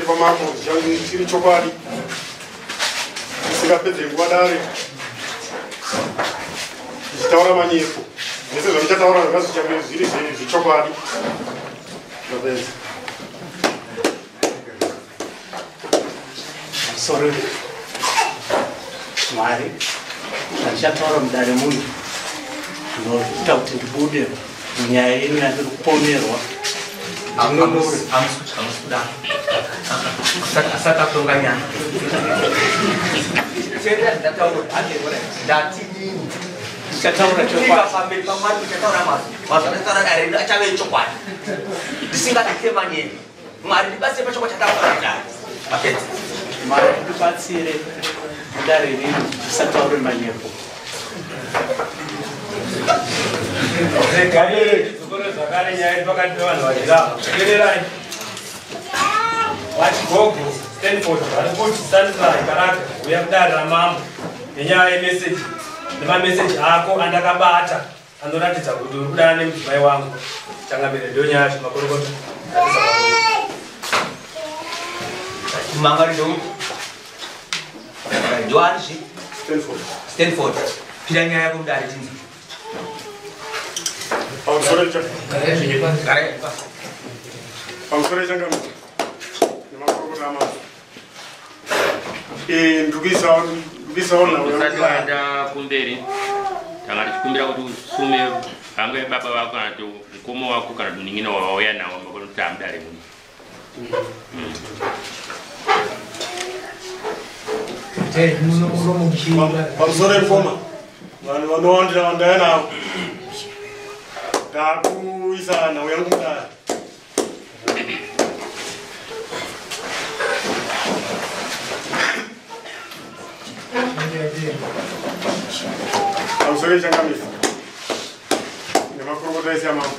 pamako zichange chiri chokwadi. Isingapedze nguva dare. Ichitaura manyepo. Zvese zvamuchataura zvakazi zvichange zviri zvechokwadi zvapedza sorry. Mwari zvandichataura mudare munhu. Zvinoita kuti ndibude. Munyaya yenyu yandiri kuponerwa ndinonore asakatonga nyaya ndichataura chokwadi pamberi pamwari uchataura mazwi mazwi anataura dare redu achave chokwadi ndisingadite manyeni mwari ndibatsire pachokwadi chataura dare mapedza mwari ndibatsire mudare renyu ndisataure manyepo regarire chidzokoro zvakare nyaya yedu pakati pevanhu vachirava teererai vachigogo stanford vari kuti sandrai karaka uya kudare ramambo nenyaya yemeseji nemameseji ako andakabata anoratidza kuti uri kudana nemudzimai wangu. Changamire ndo nyaya zvemakorokota mangari ndo ndoani zvi stanford. Stanford. Pira nyaya yako mudare tinzi pamusoro cha gare pamusoro changamira nemakorokota amazo ndikuisawo usati nawo waenda kumberi tanga tichikumbira kuti usume vange baba vako kana kuti mukoma wako kana duning'ina wawauya nawo makona kuti amudare muno. Pamusoro epfoma vanhu vanowandira vandaya navo ndakuisa nhau yangu mudare pamusoro echangamisa nemakorokota ese amambo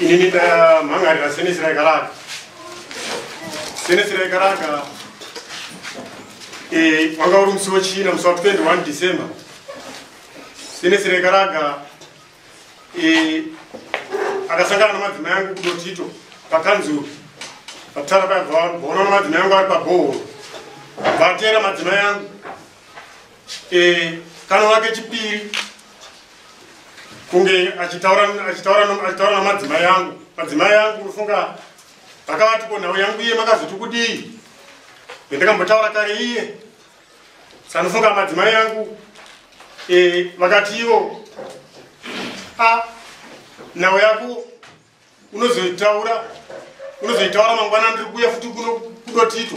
inini ndamhangarira senesi raikaraga senesi raikaraga wanga uri musi wechina musi wa21 december senesi raikaraga akasangana namadzimai angu kudotito pakanzuru patara vaona namadzimai angu ari pabhohoro vatera madzimai angu. Kana wake chipiri kunge achitaura namadzimai angu. Madzimai angu ufunga vakavati ko nhau yangu iye makazoti kudii? Vendakambotaura kare iye. Sanofunga madzimai angu vakati ivo a nhau yako unozoitaura unozoitaura mangwana ndiri kuuya futi kudotito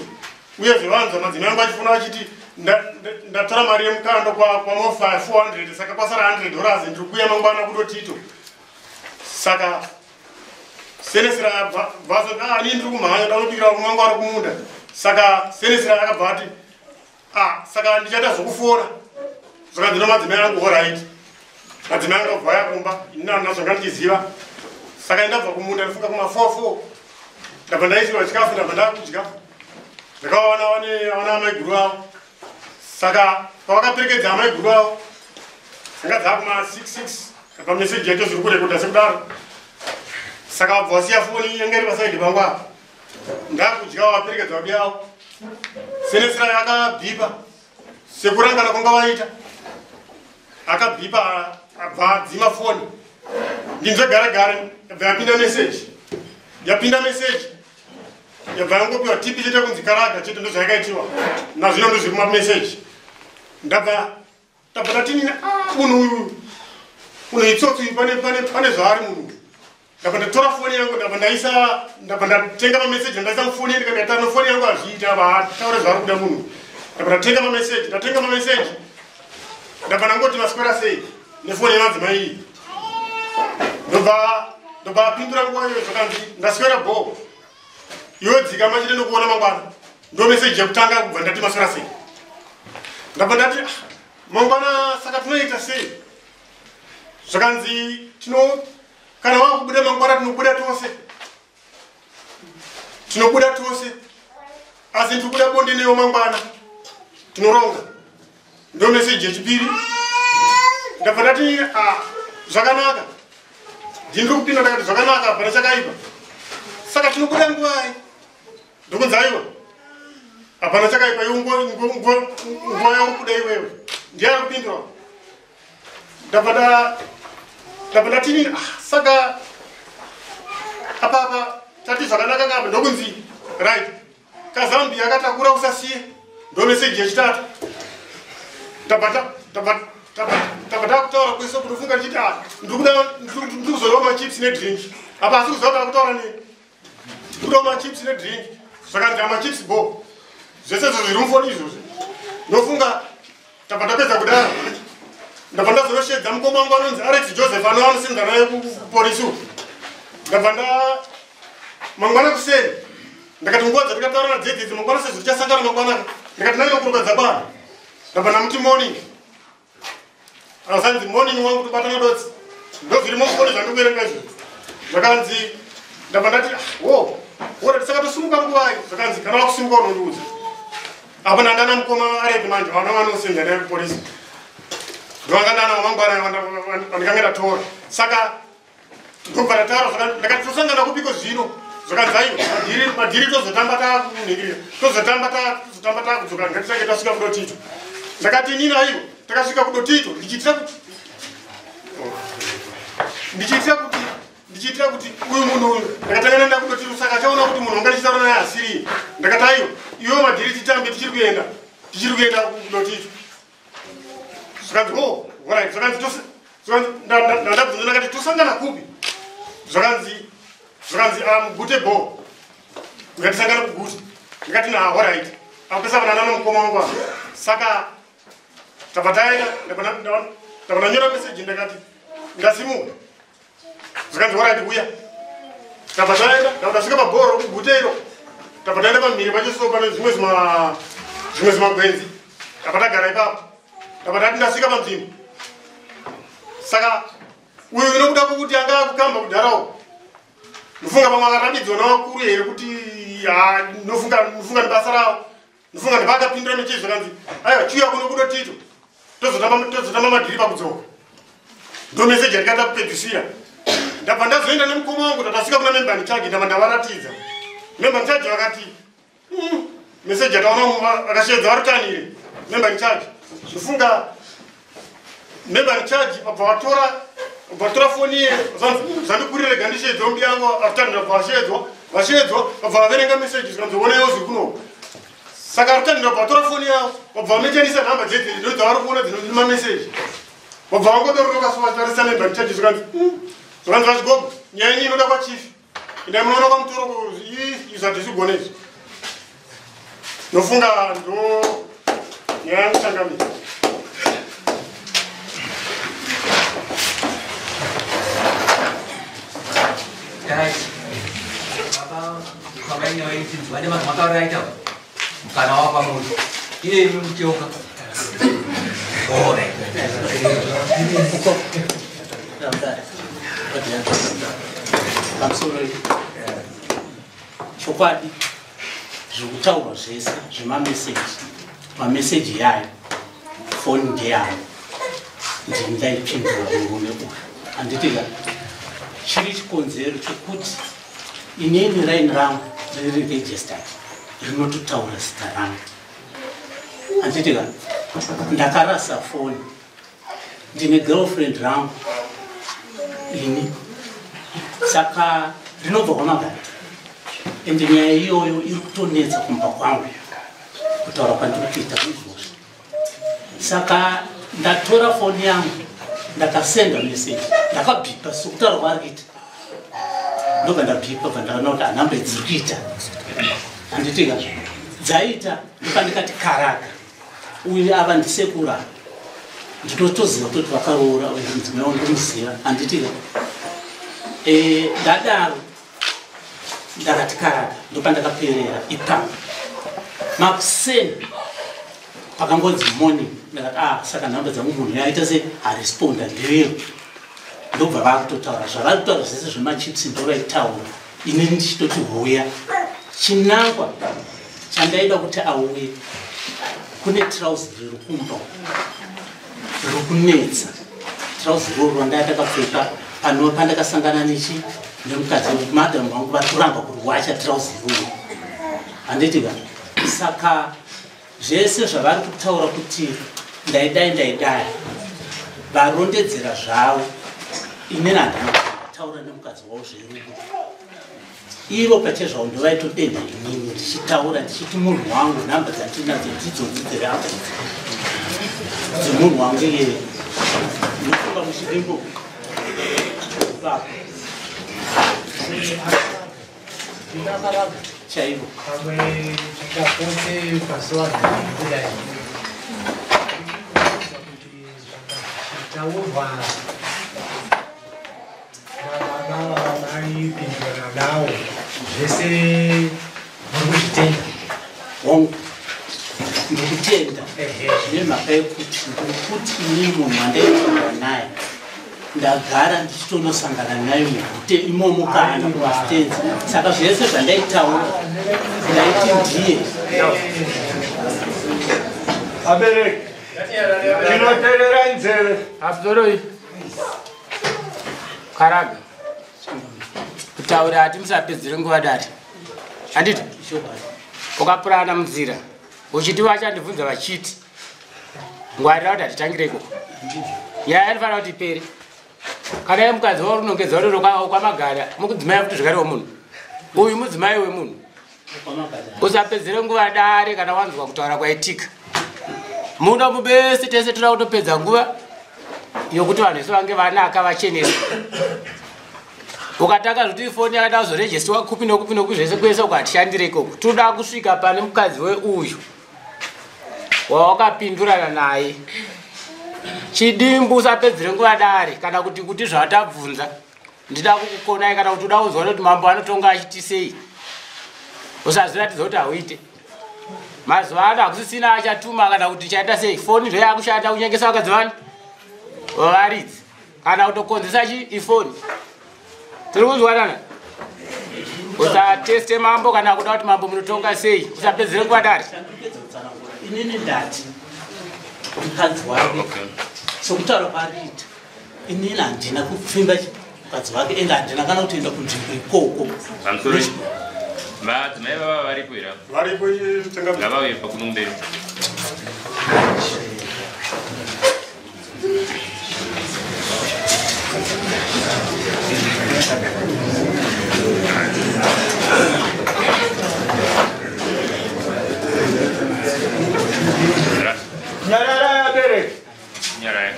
uye zvevanzwa madzimai angu achifuna vachiti ndatora mari yemukando kwamofa 400 saka kwasara 100 dollars ndiri kuuya mangwana kudotito saka senesira bvaso ani ndiri kumhanya danobikira kumwangu ari kumunda. Saka senesira yakabva ati a saka ndichaita zvokufora. Saka ndino madzimai angu orit madzimai angu abva yakumba inina zvanga ndichiziva saka ndabva kumunda. Ndifunga kuma44 ndabva ndaisirwa chikafu ndabva ndakudya ndakawana wana amaiguru avo saka pavakaperekedza amaiguru avo dzanga dzakuma 66 pameseji yacho zviri kurekodha sekudaro saka vabva vasiya foni yanga iri pasaidi pangu apa ndakudya vaperekedza vabi avo senesira yakabhipa sekurangana kwanga vaita akabhipa abva adzima foni. Ndinzwe gare gare yabva yapinda meseji. Yapinda meseji. Yabva yangopiwa tipi chete kunzi karaga chete ndozvayakaitiwa nazvino ndozviri mumameseji ndabva ndabva ndatinina munhu uyu munhu itsotsi pane zvaari munhu. Ndabva ndatora foni yangu ndabva ndaisa ndabva ndatenga mameseji ndaisa mufoni yedu kandikatana foni yangu hazviita vataure zvaari kuda munhu. Ndabva ndatenga mameseji ndatenga mameseji. Ndabva ndangoti maswera sei nefoni yemadzimai iyi ndobva ndobva apindura nguva iyo zvakanzi ndaswera bho iwe dzika machite nokuona mangwana. Ndo meseji yekutanga kubva ndati maswera sei. Ndabva ndati "Ah, mangwana saka tinoita sei? Zvakanzi tino kana wakubuda mangwana tinobuda tose. Tinobuda tose. Asi tirikuda bonde neyo mangwana tinoronga. Ndo meseji yechipiri ndabva ndati "Ah, zvakanaka. Ndindiri kupinda ndakati zvakanaka hapana chakaipa. Saka tinobuda nguwai ndokunzi aiwa hapana chakaipa nguva yauri kuda iwewe. Ndiari kupindura ndabva ndabva ndatini ah, saka apapa tati zvakanaka kapa ndokunzi right. Kazambia akatakura usasiye ndomeseji yechitatu tabva takutaura kwese kunofunga ndichiti ndiri kuzoreva machips nedrink apa asi kuzoda kutaura neni kudawo machips nedrink zvakanzi amachips bo. Zvese izvo zviri mufoni izvozvi ndofunga tabva tapedza kudaro. Ndabva ndazonoshedza mukoma wangu anonzi alex joseph ano anosinda naye kupolisi uku. Ndabva nda mangwana kuseri ndakati nguva dzatikataura nadzedzidzi mangwana sezvo tichasangana mangwanaka ndikati nanokuruka bana ndabva ndamuti morning asanzi morning wangu tobatana dotsi ndozvirimo mufoni zvandikuerenga izvo zvakanzi ndabva ndati wo ora tisakatosimuka nguvai zvakanzi kana wakusimuka unondiudza apo ndandana mukoma arepi manje vana vanosenza nepolisi ndovanga ndana wamangwana vandikanga ndatora. Saka ndobva ndataura ndakati tosangana kupiko zvino. Zvakanzi aiwa madhiri tozotamba takunhingirira tozotamba tozotamba takudzoka ngatisange tasvika kudotito ndakati inini aiwa takasvika kudotito ndichiitira kuti ndichiitira kuti ndichiitira kuti uyu munhu uyu ndakatanga naenda kudotito saka achaona kuti munhu wanga ndichitaura naye asiri ndakati aiwa iwe madhiri titambe tichiri kuenda tichiri kuenda kudotito. Zvakanzi o orit zvakanzi ndandabvunza ndakati tosangana kupi? Zvakanzi zvakanzi amugute bo. Ngatisangana kugute ndikati na orit akupesavana nana mukoma wangu ava saka tabva taenda ndabva ndanyora meseji ndakati ndasimuka zvakanzi orit uya. Tabva taenda ndabva ndasvika pabhoro kugute iro tabva taenda pamhiri pachiso pane zvimwe zvimagwenzi tabva tagara ipapo. Ndabva ndati ndasvika panzvimbo. Saka uyu inokuda kwokuti anga akukamba kudharawo ndofunga pamwe akarabidzwa navakuru here kuti nofunga nebasa ravo ndofunga ndipakapindura mechizvo kanzi? Aiwa chiuya kuno kudotito tozotamba madhiri pakudzoka ndo meseji andikata kupedzisira ndabva ndazoenda nemukoma wangu tatasvika kuna membani chagi ndabva ndavaratidza membani chagi vakati meseji ataona akashedza varutanire membani chagi ndofunga membani chagi vabva vatora vatora foni ye zvandikurire gandishedzwa mbi yangu arutani ndabva vashedzwa vashedzwa vabva vaverenga meseji zikanzoonaiwo zviri kuno saka arutani ndabva vatora foni yavo vabva vamechanisa nhamba dzedze ndo dzavari kuona dzinodima meseji vabva vangodororoka sovatarisa membani chagi zvikanzi zvakanzi vachigogo nyaya yenyu inoda kwachifi indai munoona kwamutoro izvi hatizvigone izvi nofunga ndo nyaya yangu changamira Guys, apa makanya itu ada mas motor aja. Bukan apa mau. Ini lucu kan. Oh, deh. pamusoro chokwadi zviri kutaurwa zvese zvemameseji mameseji yayo foni ndeyayo ndini ndaipindura murume uyu handitika chiri chikonzero chokuti inini raini rangu riri registad rinototaura zita rangu handitika ndakarasa foni. Ndine girlfriend rangu. Ini. Saka rinobva kwamagari ende nyaya iyoyo iri kutonetsa kumba kwangu. Kutaura kwandiri kuita izvozvo saka ndatora foni yangu ndakasenda meseji. Ndakabhipa sokutaura kwaari kuita. Ndobva ndabhipa bva ndakaona kuti hanhamba dziri kuita handitika dzaita ndoka ndikati karaga. Uyu ava ndisekura. Ndinotoziva kutoti vakaroora mudzimai wandomuziva handitika ndadaro ndakati karaga ndopandakaperera ipapo. Makuseni pakangonzi morning ndakati a saka nhamba dzangu munhu yaita se haresponda ndevero ndobva vakutotaura zvavari kutaura zvese zvemachips ndovaitaura ini ndichitoti huya chinangwa chandaida kuti auye kune trausi riri kumba riri kunetsa trausi roro randaya takapfeka pano pandakasangana nechi nemukadzi madamu vangu vari kuramba kuti wacha tirauzi iruwe handitika saka zvese zvavari kutaura kuti ndaidai ndaidai varondedzera zvavo. Inini handina kutaura nemukadzi wavo zverudo ivo pachezvavo ndovaitodenda inini ndichitaura ndichiti munhu wangu nhamba dzandinadzo ndidzodzi dzirapa dzemunhu wangu iyeye ndinofunga muchidimbo ipapo chaivo. pamwe tikapote pazuva kuti zvakataurwa navana vaipindurana nawo zvese muri kuzvitenda hongu ndikutenda ehe. Zvine mhaka yekuti ndikuti inini munhu wandaitaura naye ndagara ndichitonosangana naye mugute imomo kana kumafitenzi saka zvese zvandaitaura ndaiti ndiye. Abereki tinoteerera nzeve. Abdoroi karaga kutaura hati musapedzere nguva dati handiti ukapurana munzira uchiti vachandibvunza vachiti ngwarira kuti hatitangire ikoko. Yaya inofanira kuti ipere. Kana ye mukadzi waunongedza uroro kwamagara mukudzimai kuti zvakare wemunhu. Uyu mudzimai wemunhu. Usapedzere nguva dare kana wanzwa kutaura kwaitika. Muda mubese tese toda kutopedza nguva yokuti vanhu vese vange vanaka vachenesa ukatanga zvoti ifoni yakada kuzorejestiwa kupi nokupi nokupi zvese kwese ukatishandire ikoko toda kusvika pane mukadzi weuyu wawakapindurana naye. Chidimbu usapedzere nguva dare kana kuti kuti zvatabvunza ndida kukukonai kana kuti uda kuzwa kuti mambo anotonga achiti sei. Usazviratidza kuti hauite. Mazuva ano hakusisina achatuma kana kuti chaita sei. Foni ndo yakushanda kunyengesa vakadzi vani vavaridzi kana kutokonzesa chi? Ifoni tiri kuzwanana usateste mambo kana kuda kuti mambo munotonga sei? Usapedzere nguva dare inini ndati mukadzi wake sokutaura kwaariita inini handina kupfimba mukadzi wake ende handina kana kutoenda kunzvimbo ikoko. Madzimai vava varipo ira varipo ngavauye pakunomberi nyarara yabereki nyarai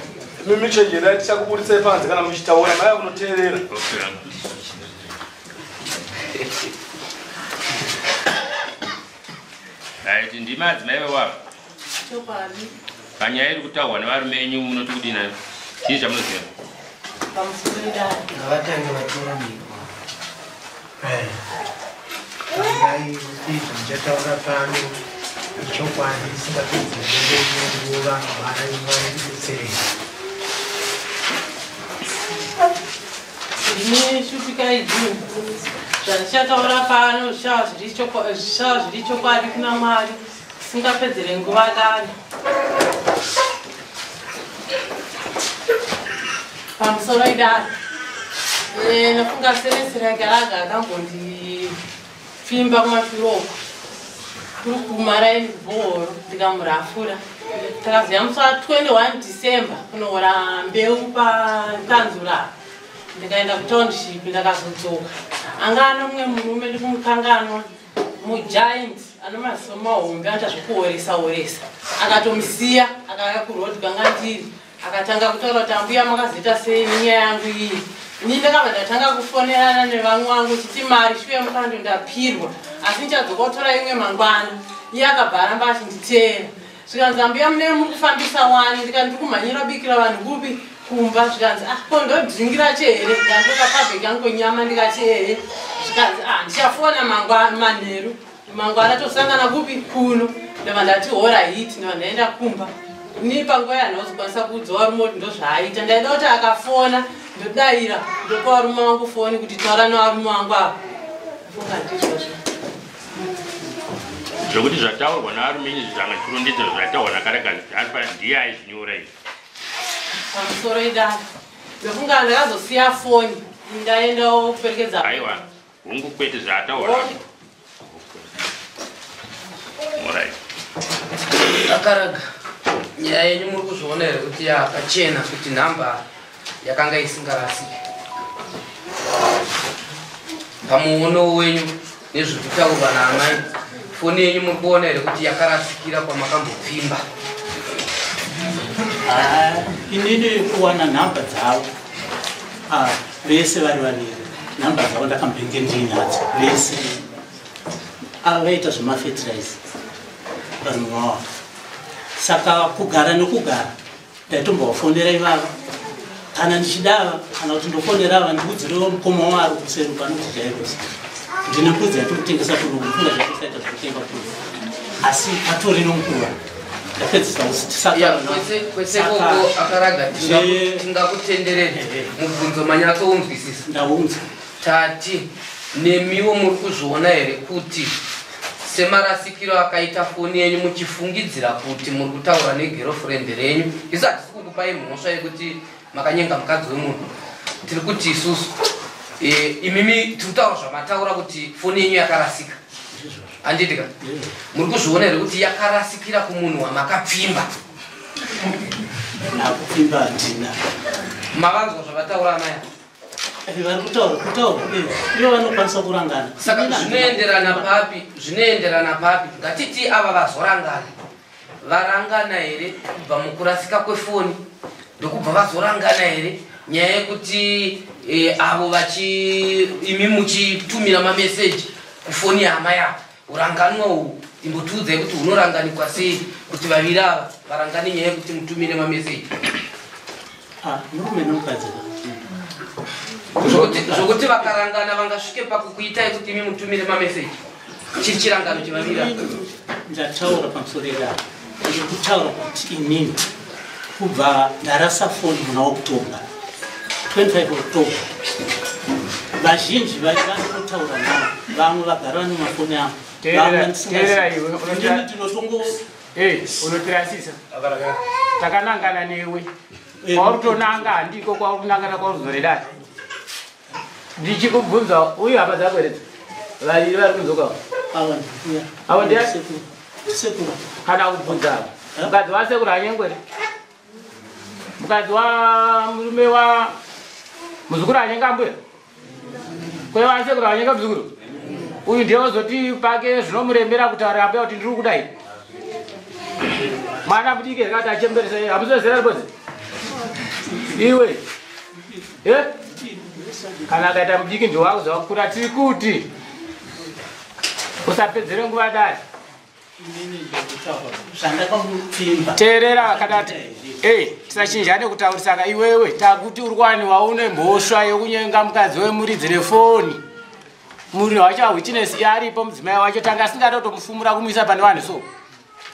mimichenjera tichakubudisai panze kana muchitaura maya kunoteerera aiti ndimi adzimai vewavo panyaya iri kutaurwa nevarume enyu munoti kudina chii chamunoziva ngavatange vatora miko ai kuti zvichataura pano ichokwadi isingapedzi nguva vanaivadetsereka ndine shupika idzi zvandichataura pano zvichava zviri chokwadi kuna mwari singapedzere nguva dare pamusoro idare nofunga seresera garaga akambondipfimba kumashuroko kuri kumaraini bhoro ndikamurafura. Takaziva musi wa 21 december kunoora mbeu pakanzura ndikaenda kutownship ndakazodzoka. Anga ano mumwe murume ndi kumukanganwa mugiant ano maziso mahombe anoita zvekuoresa oresa akatomusiya akaya kurodhi kwanga ndiri akatanga kutaura kuti ambuya makazoita sei nenyaya yangu iyi. Ini ndakabva ndatanga kufonerana nevamwe vangu chiti mari shuye mukando ndapirwa. Asi ndichadzoka kutora imwe mangwana. Iye akabhara mba achinditeera zvikanzi ambuya mune muri kufambisa wani ndikati ndiri kumhanyira bikira vanhu kupi? Kumba. Zvikanzi ah ko ndodhingira chehere ndandoka pabheki yangu nyama ndikati ehe zvikanzi ah ndichafona manheru. Mangwana tosangana kupi? Kuno. Ndobva ndati hora hiti ndobva ndaenda kumba ni panguva yanhozokwanisa kuudzawa rumoti ndozvaaita. Ndaida kuti akafona ndodayira ndopa varume wangu foni kuti taura nevarume wangu ava funga ndizvozvo zvokuti zvataurwa nevarume inyi zvanga chirondedza zvataurwa nakarekazi ari pa ndiye aizvinyora izvi. Pamusoro idare ndofunga ndakazosiya foni ndaendawo kuperekedza aiwa hungu kwete zvaataura akaraga nyaya yenyu muri kuzviona here kuti yakachena kuti nhamba yakanga isingarasiki pamuono wenyu nezvirikutaurwa naamai foni yenyu muri kuona here kuti yakarasikira kwamakambopfimba? Ah, inini kuwana nhamba dzavo Ah, vese vari vaviri nhamba dzavo ndakambenge ndinadzo vese. Ah, vaita zvemafertilize vanhu vavo saka kugara nekugara ndaitombovafonera ivava. Kana ndichidava kana kuti ndofonera ava ndikudzirewo mukoma wari kuseri panokuti jairosi ndine mbudzi yatokutengesa turungu funga zvatosaita zvokutenga turungu asi patori nomukuva ndapedzisa Ya, kwese kwese koko akaraga tingakutenderere mubvunzo manyatsounzwisisa ndaunza tati nemiwo muri kuzviona here kuti semarasikiro akaita foni yenyu muchifungidzira kuti muri kutaura negirlfriend renyu. Isu hatisi kukupai mhosva yekuti makanyenga mukadzi wemunhu. Tiri kuti isusu e, imimi tiri kutaura zvamataura kuti foni yenyu yakarasika. Handitika muri kuzviona here kuti yakarasikira kumunhu wamakapfimba? Nakupfimba handina. Mavanzwa zvavataura amaya vari kutaura kutaura ivo vanokwanisa kurangana. Saka zvinoenderana papi zvinoenderana papi. Ngatiti ava vazorangana. Varangana here kubva mukurasika kwefoni? Ndokubva vazorangana here? Nyaya yekuti e, avo vachi imi muchitumira mameseji kufoni yahama yavo uranganwa uhu imbotiudzai kuti hunoranganikwa sei kuti vaviri ava varangane nyaya yekuti mutumire mameseji. Murume nomukadzi zvokuti vakarangana vangasvike pakukuitai kuti imi mutumire mameseji. Chiri chirangano chevaviri ava ndataura pamusoro eravo ndikutaura kuti inini kubva ndarasa foni muna oktoba 25 oktoba vazhinji vari vanotaura navo. Vamwe vagara vane mafoni avo unotira- ndinotongo unotirasisa. Takanangana newe. Kwautonanga handiko kwaukunangana kwauzoredani ndichikubvunza uyu hama dzako here vaviri vari kunzoka avo kana kubvunza avo mukadzi wasekuru hanyengwere mukadzi wa murume wa muzukuru hanyenga mbuya kwevasekuru hanyenga muzukuru? Uyu ndiye uzoti pake zvinomurembera kutaura ambuya kuti ndiri kudai. Mwana mudiki akati achemberesa hamusozera ribodzi iwe? E kana akaita mudiki ndiwakuzva kukura tiri kuti usapedzere nguva dai. Teerera vakadati e tisachinjane kutaurisana iwewe takuti uri kwani waune mhosva yokunyenga mukadzi wemuridzi refoni. Muri wacho hawichinesi aripo mudzimai wacho tanga asingatotomufumura kumuisa pane vanhu so.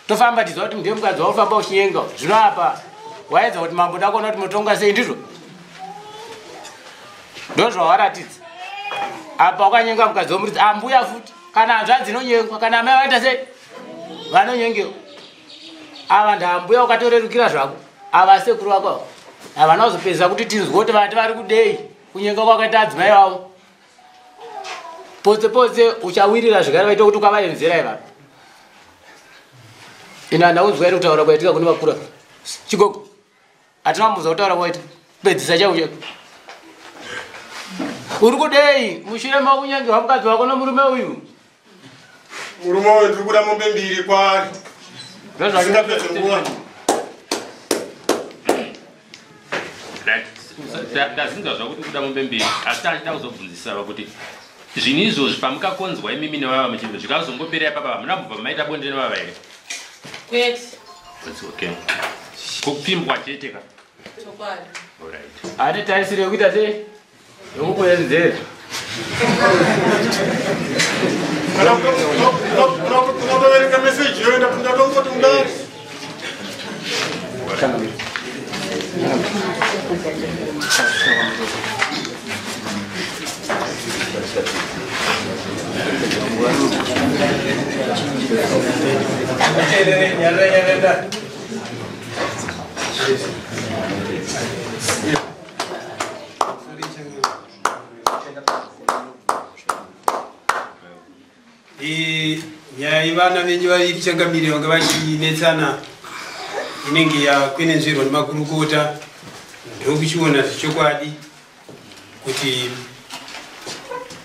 Tofamba tiziva kuti ndiye mukadzi waufamba uchinyenga zvino apa waedza kuti mambo ndakona kuti mutonga sei ndizvo ndo zvawaratidza apa ukanyenga mukadzi wemuridzi ambuya futi. Kana hanzvadzi inonyengwa kana amai vaita sei? Vanonyengewa ava ndambuya ukatorerukira zvako ava sekuru vako ava havana kuzopedzisa kuti tinzwe kuti vati vari kudei kunyenga kwakaita adzimai vavo. Potse potse uchawirira zvigare vaita kuti ukavaenzera ivava ino handaunzwa iri kutaura kwaitika kune vakura. Chigogo hatina kumbuza kutaura kwaita. Pedzisa chaucho uri kudei? Mushure makunyengerwa mukadzi wako nomurume uyu? Murume uyu ndiri kuda mombe mbiri kwari. Singapedze nguva. Ndazinza zvakuti kuda mombe mbiri. Asi tachida kuzobvunzisava kuti zvinhu izvozvi pamukakonzwa imimi nevava muchinhu zvikazomboperera papa hamuna mbobva maita bonde nevava here? Kwete. Okay. Kupfimbwa chete ka? Chokwadi. Alright. hati taisire yekuita sei Eu vou com ele dele. Vaviri changamiri vanga vachinetsana inenge yakwenenzverwa nemakurukota. Ndokuchiona zvechokwadi kuti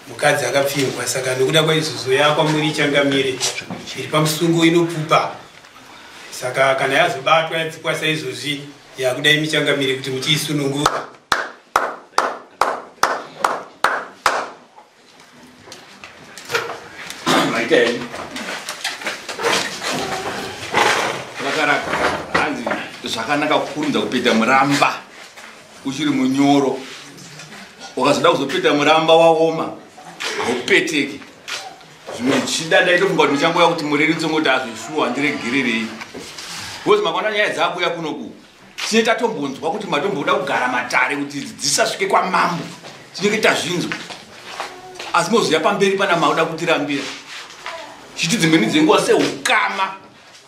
mukadzi akapfingwa saka nokuda kwaizvozvo yakwamuri changamire zviri pamusungo inopupa saka kana yazobatwa yadzikwa saizvozvi yakudai michangamire kuti muchiisunungura maita henyu rakaraka hanzi zvakanaka kukurumidza kupeta muramba. Uchiri munyoro. Ukazoda kuzopeta muramba waoma haupeteki. Zvimwe chida daitofunga kuti muchangoya kuti mureri tsongoti azvishuwa ndiregererei bcause makwana nyaya dzakuya kunoku tine tatombonzwa kuti matomboda kugara matare kuti dzisasvike kwamambo tinenge tazvinzwa asi moziya pamberi pana mauda kutirambira chiti dzimweni dzenguva seukama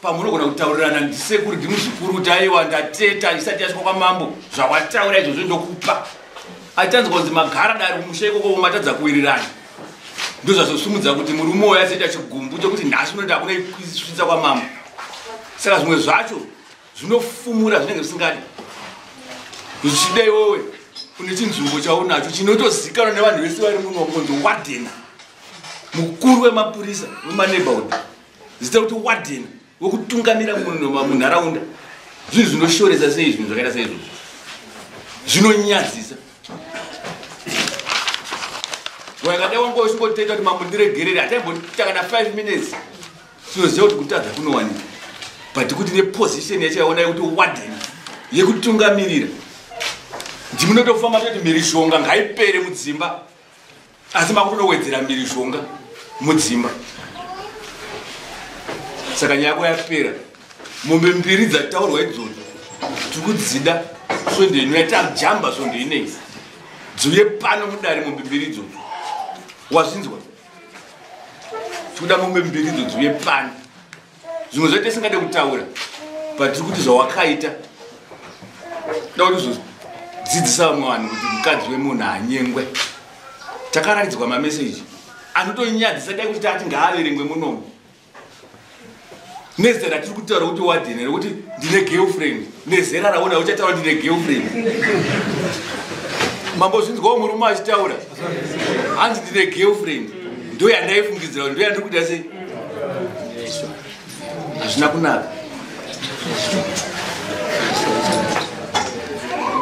pamunogona kutaurirana ndisekuri ndimuzvikuru kuti aiwa ndateta isati yasvika kwamambo zvawataura izvozvo ndokupa. Atanzwa kunzi magara dari kumusha ikoko matadza kuwirirana. Ndo zvazosumudza kuti murume uyo azoita chigumbu chokuti nhasi unoti hakuna isvitsa kwamambo. Saka zvimwe zvacho zvinofumura zvinenge zvisingadi. Zvichida iwowe une chinzvimbo chaunacho chinotozikanwa nevanhu vese vari muno kunzi wadhena mukuru wemapurisa wemaneighborhood. Zita kuti wadhena wekutungamira munhu munharaunda. Zvinhu zvinoshoresa sei zvinhu zvakaita saizvozvo zvinonyadzisa. Wakadai wangu uchingoteta kuti mambo ndiregerere hataimbotanga 5 minutes. Tinoziva kuti kutadza kunowanika but kuti neposition yachaona yekuti wadden yekutungamirira. Ndimunotofamba toti mhirishonga ngaipere mudzimba. Asi makutonowedzera mhirishonga mudzimba saka nyaya yapera. Mombe mbiri dzataurwa idzodzo. Tiri kudzida svondo ino yatajamba svondo inei dziuye pano mudare mombe mbiri idzodzo. Wazvinzwa tikuda mombe mbiri idzo dziuye pano. Zvimwe zvaite singade kutaura but tiri kuti zvawakaita. Da kuti uzodzidzisa vamwe vanhu kuti mukadzi wemunhu hanyengwe takaratidzwa mameseji anotonyadzisa dai kuti taati ngaaverengwe munomu nezera tiri kutaura kuti wadhene rekuti ndine girlfriend. Nezera raona uchataura ndine girlfriend. Mambozvinzwawo murume achitaura hanzi ndine girlfriend. Ndo yandaifungidzira kuti ndo yandiri kuita sei? Hazvina kunaka.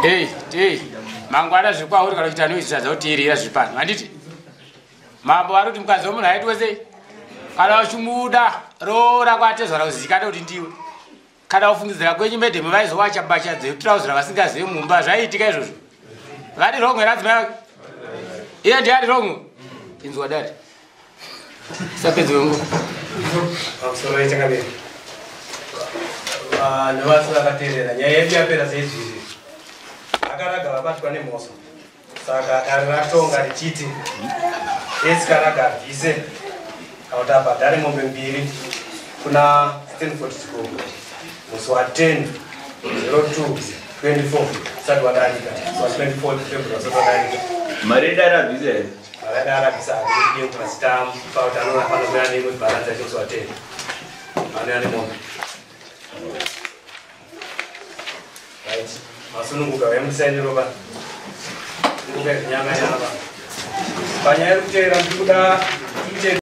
Ei ei mangwana zvikwauri kana kuti anoitadza kuteerera zviri pano handiti mambo ari kuti mukadzi womunhu aitwe sei kana uchimuda roora kwatezvara kuzikana kuti ndiwe. Kana kufungidzira kwenyu medhemu vaizowacha mbacha dzetirauzi ravasingazivi mumba zvaiitika izvozvo. Vadi romwe radzimai vake iye ndiani romwe inzwa dadi sapedzi wengu pamusoro yechakaberi nevasi vakateerera nyaya yedu yapera seizvizvi akaraga vabatwa nemhosva. Saka dare ratonga richiti esikaraga bvise. kana kuti abhadhare mombe mbiri kuna stanford school musi wa10 02 24 usati wadarika wa 24 february usati wadarika mari yedu arabvisa here mari arabvisa adiiu mazita pauti anofanira neimwe bharanza yacho musi wa10 anoya nemombe right. Masununguka vemusainiroba nguva yezinyanga nyama panyaya yekuteera ndiri kuda